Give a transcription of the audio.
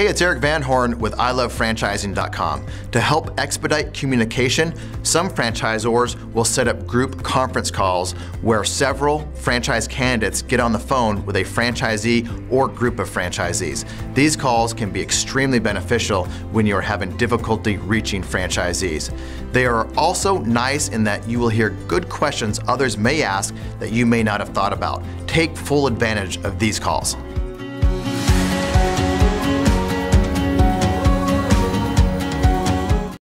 Hey, it's Erik Van Horn with ilovefranchising.com. To help expedite communication, some franchisors will set up group conference calls where several franchise candidates get on the phone with a franchisee or group of franchisees. These calls can be extremely beneficial when you are having difficulty reaching franchisees. They are also nice in that you will hear good questions others may ask that you may not have thought about. Take full advantage of these calls.